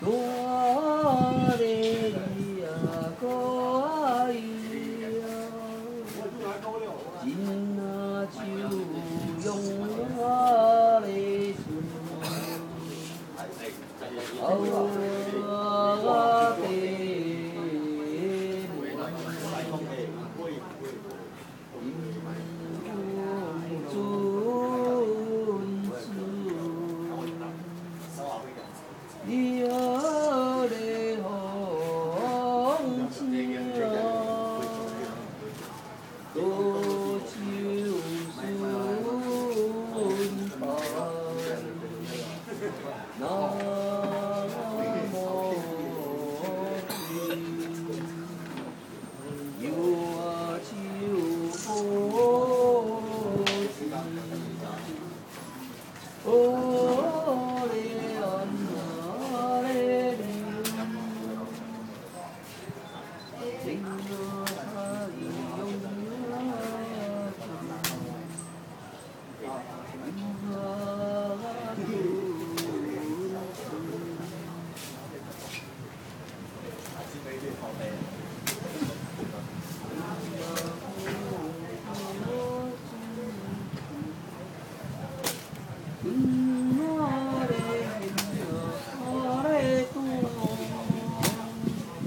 Lord.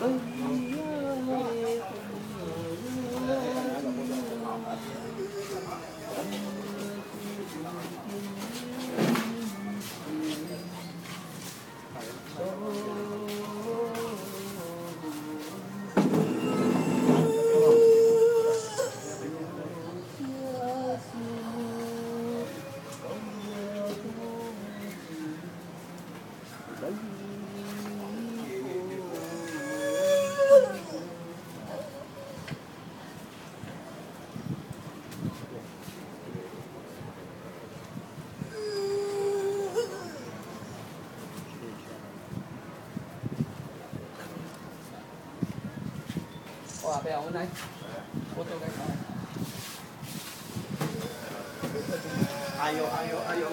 嗯，不要我来，我做个。哎呦哎呦哎呦！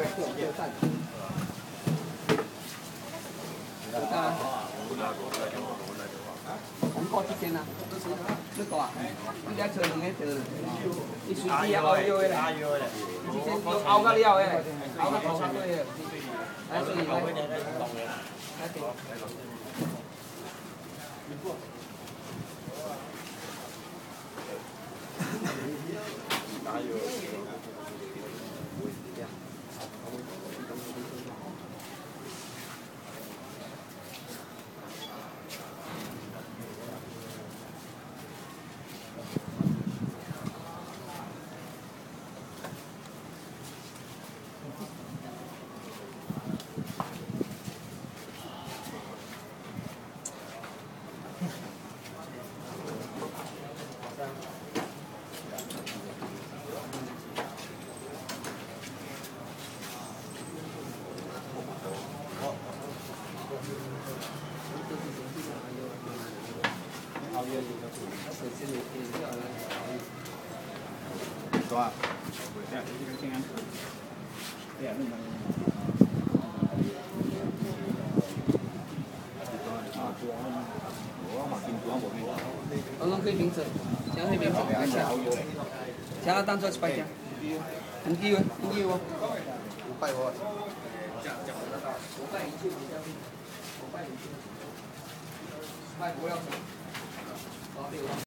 红高一斤啊，你个啊？你俩做两个做，你水机熬药的嘞，你先熬个料的，熬个头差不多的，来水来。来给。多少？我们可以名字，先可以名字，看一下，先来当做一百件，五几位，五几位，五百块。五百一千，五百一千，五百不要。